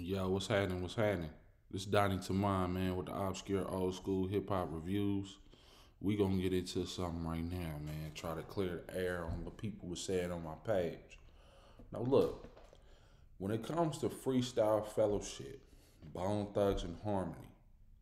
Yo, what's happening? What's happening? This is Donnie Tamon, man, with the obscure old school hip hop reviews. We gonna get into something right now, man. Try to clear the air on what people were saying on my page. Now look, when it comes to freestyle fellowship, Bone Thugs-n-Harmony,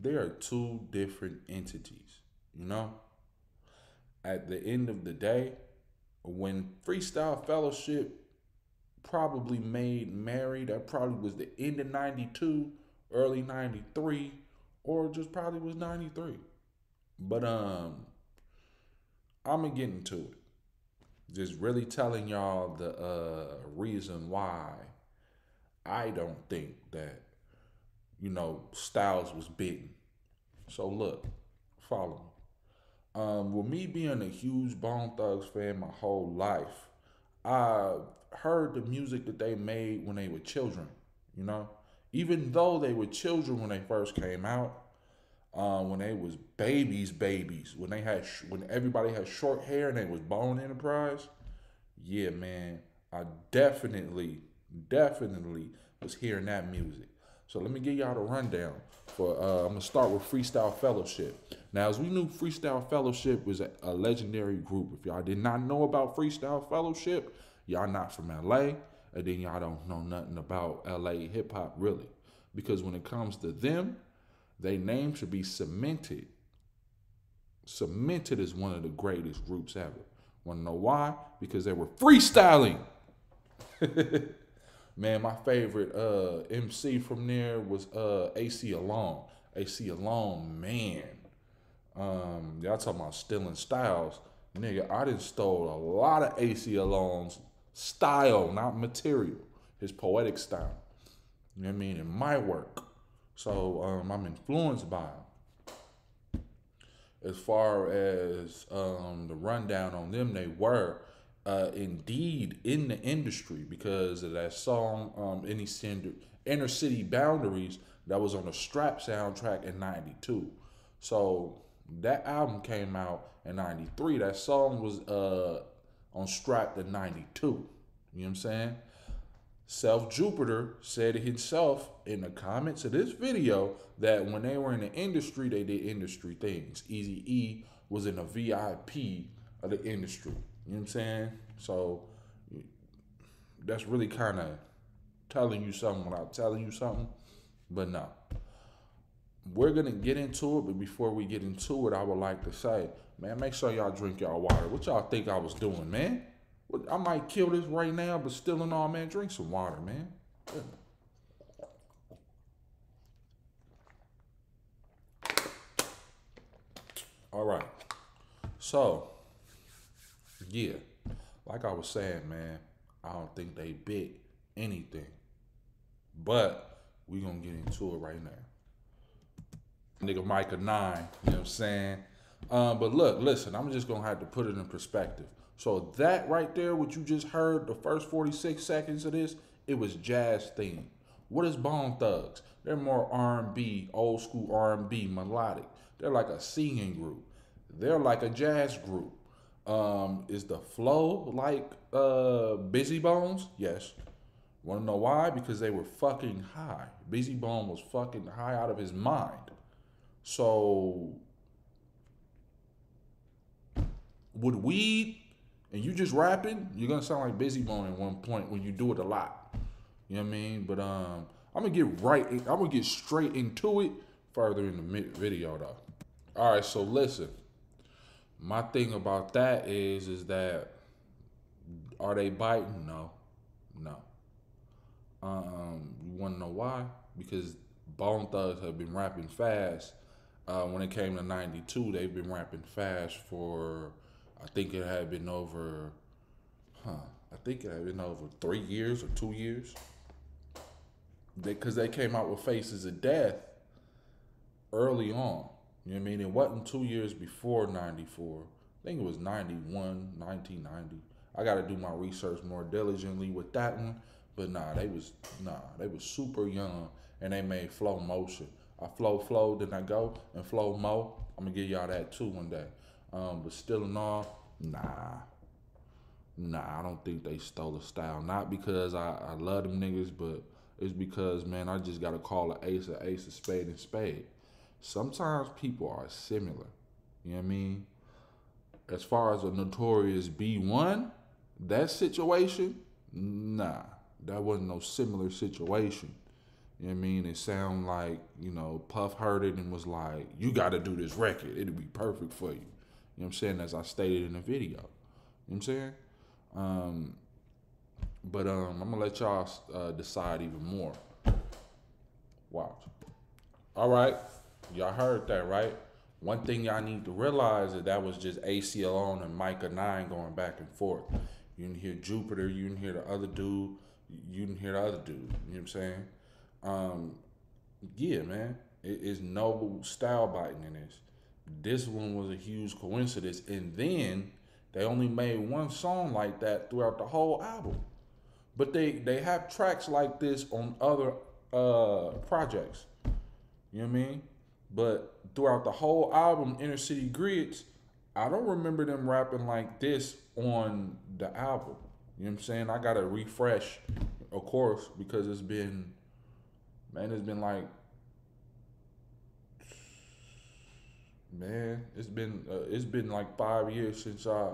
they are two different entities. You know? At the end of the day, when freestyle fellowship probably made Mary. That probably was the end of 92, early 93, or just probably was 93. But um I'm gonna get into it. Just really telling y'all the uh reason why I don't think that, you know, Styles was bitten. So look, follow me. Um, with me being a huge Bone Thugs fan my whole life, I heard the music that they made when they were children, you know? Even though they were children when they first came out, uh, when they was babies, babies, when they had when everybody had short hair and they was Bone Enterprise, yeah, man, I definitely, definitely was hearing that music. So let me give y'all the rundown. For uh, I'm gonna start with Freestyle Fellowship. Now, as we knew, Freestyle Fellowship was a, a legendary group. If y'all did not know about Freestyle Fellowship, y'all not from LA, and then y'all don't know nothing about LA hip hop really. Because when it comes to them, their name should be cemented. Cemented is one of the greatest groups ever. Wanna know why? Because they were freestyling. Man, my favorite uh, MC from there was uh, Aceyalone. AC Alone, man. Um, y'all talking about stealing styles. Nigga, I done stole a lot of Aceyalone's style, not material. His poetic style. You know what I mean? In my work. So um, I'm influenced by him. As far as um, the rundown on them, they were uh, indeed in the industry because of that song, um, Any Cinder, Inner City Boundaries, that was on the Strap soundtrack in 92. So that album came out in 93. That song was uh, on Strap the 92. You know what I'm saying? Self Jupiter said himself in the comments of this video that when they were in the industry, they did industry things. Easy E was in the VIP of the industry. You know what I'm saying? So that's really kind of telling you something without telling you something. But no. We're gonna get into it, but before we get into it, I would like to say, man, make sure y'all drink y'all water. What y'all think I was doing, man? I might kill this right now, but still and all, man, drink some water, man. All right. So, yeah, like I was saying, man, I don't think they bit anything. But we gonna get into it right now. Nigga Myka 9, you know what I'm saying? Um, but look, listen, I'm just gonna have to put it in perspective. So that right there, what you just heard, the first 46 seconds of this, it was jazz theme. What is Bone Thugs? They're more R&B, old school R&B, melodic. They're like a singing group. They're like a jazz group. Um, is the flow like uh, Bizzy Bones? Yes. Want to know why? Because they were fucking high. Bizzy Bone was fucking high out of his mind. So, with weed and you just rapping, you're gonna sound like Bizzy Bone at one point when you do it a lot. You know what I mean? But um, I'm gonna get right. I'm gonna get straight into it further in the video though. All right, so listen. My thing about that is, is that are they biting? No, no. Um, you want to know why? Because Bone Thugs have been rapping fast. Uh, when it came to '92, they've been rapping fast for, I think it had been over, huh? I think it had been over three years or two years. Because they, they came out with Faces of Death early on. You know what I mean? It wasn't two years before 94. I think it was 91, 1990. I got to do my research more diligently with that one. But nah, they was nah, they was super young and they made flow motion. I flow flow, then I go and flow mo. I'm gonna give y'all that too one day. Um, but still in all, nah. Nah, I don't think they stole a style. Not because I, I love them niggas, but it's because man, I just gotta call an ace a ace, a spade and spade. Sometimes people are similar. You know what I mean? As far as a notorious B1, that situation, nah, that wasn't no similar situation. You know what I mean? It sounded like, you know, Puff heard it and was like, you got to do this record. It'll be perfect for you. You know what I'm saying? As I stated in the video. You know what I'm saying? Um, but um, I'm going to let y'all uh, decide even more. Watch. All right. Y'all heard that, right? One thing y'all need to realize is that was just Aceyalone and Myka 9 going back and forth. You didn't hear Jupiter. You didn't hear the other dude. You didn't hear the other dude. You know what I'm saying? Um, yeah, man, it is no style biting in this. This one was a huge coincidence, and then they only made one song like that throughout the whole album. But they they have tracks like this on other uh projects. You know what I mean? But throughout the whole album, Innercity Griots, I don't remember them rapping like this on the album. You know what I'm saying? I gotta refresh, of course, because it's been man, it's been like man, it's been uh, it's been like five years since I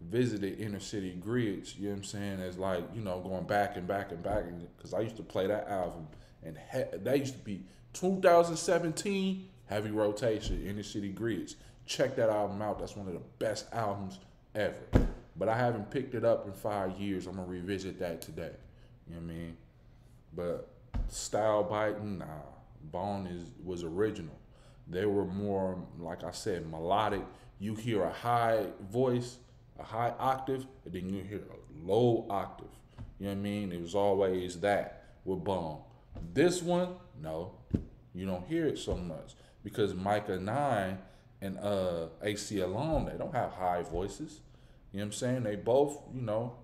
visited Innercity Griots. You know what I'm saying? As like you know going back and back and back, because I used to play that album, and he- that used to be 2017 heavy rotation Innercity Griots. Check that album out. That's one of the best albums ever. But I haven't picked it up in five years. I'm gonna revisit that today. You know what I mean? But style biting, nah. Bone is was original. They were more, like I said, melodic. You hear a high voice, a high octave, and then you hear a low octave. You know what I mean? It was always that with Bone. This one, no, you don't hear it so much because Myka Nine and uh, Aceyalone, they don't have high voices. You know what I'm saying? They both, you know,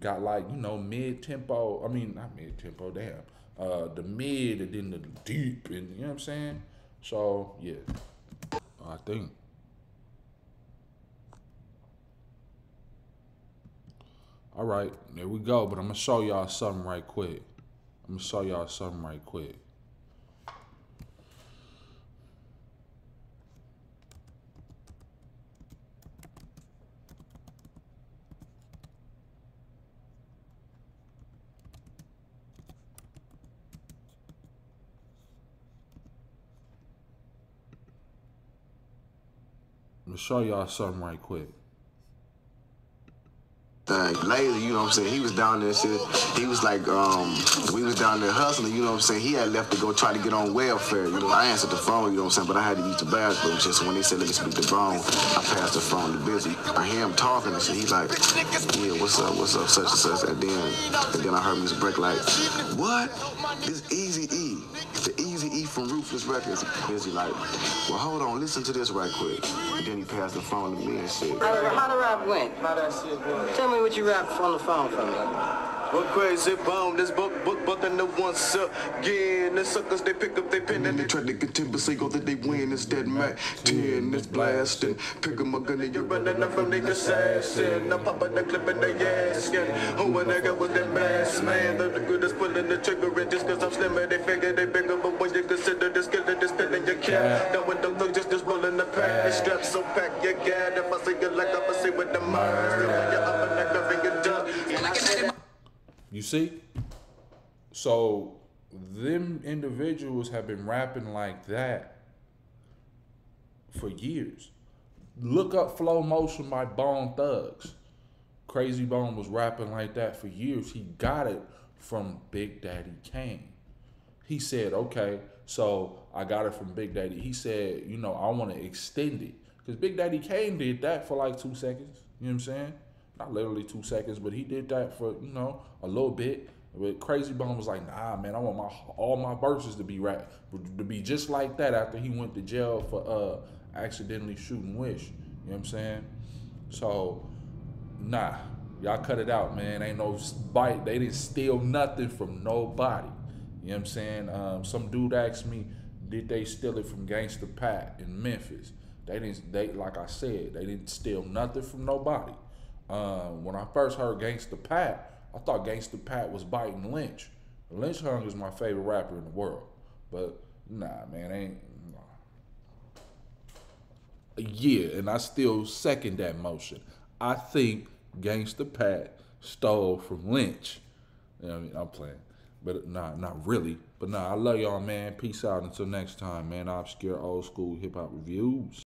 got like you know mid tempo. I mean not mid tempo. Damn, uh, the mid and then the deep, and you know what I'm saying. So yeah, I think. All right, there we go. But I'm gonna show y'all something right quick. I'm gonna show y'all something right quick. To show y'all something right quick. Uh, later, you know what I'm saying? He was down there shit. He was like, um, we was down there hustling, you know what I'm saying? He had left to go try to get on welfare. You know, I answered the phone, you know what I'm saying? But I had to use the bathroom. Just when they said let me speak to Bone, I passed the phone to Bizzy. I hear him talking and shit. He's like, yeah, what's up, what's up, such and such. And then, and then I heard Mr. Break like, what? This Easy E. The Easy from Ruthless Records. Bizzy like, well, hold on, listen to this right quick. And then he passed the phone to me and said, How the rap went? How that shit going? Tell me what you rapped on the phone for me. What crazy bomb, this book, book, book, and the once again. The suckers, they pick up their pen And and they they try to get timber say go that they win instead Mac 10 is blasting pick 'em a gun and you you running up from the assassin. I'm popping the clip in the ass skin. Who a nigga with the mask, man? The good is pulling the trigger, see? So them individuals have been rapping like that for years. Look up Flow Motion by Bone Thugs. Krayzie Bone was rapping like that for years. He got it from Big Daddy Kane. He said, okay, so I got it from Big Daddy. He said, you know, I want to extend it. Because Big Daddy Kane did that for like two seconds. You know what I'm saying? Not literally two seconds, but he did that for, you know, a little bit. But Krayzie Bone was like, nah, man, I want my all my verses to be rap to be just like that after he went to jail for uh accidentally shooting Wish. You know what I'm saying? So, nah, y'all cut it out, man. Ain't no bite. They didn't steal nothing from nobody. You know what I'm saying? Um, some dude asked me, did they steal it from Gangsta Pat in Memphis? They didn't. They like I said, they didn't steal nothing from nobody. Um, when I first heard Gangsta Pat, I thought Gangsta Pat was biting Lynch. Lynch Hung is my favorite rapper in the world, but nah, man, ain't. Nah. Yeah, and I still second that motion. I think Gangsta Pat stole from Lynch. You know what I mean, I'm playing, but nah, not really. But nah, I love y'all, man. Peace out. Until next time, man. Obscure old school hip hop reviews.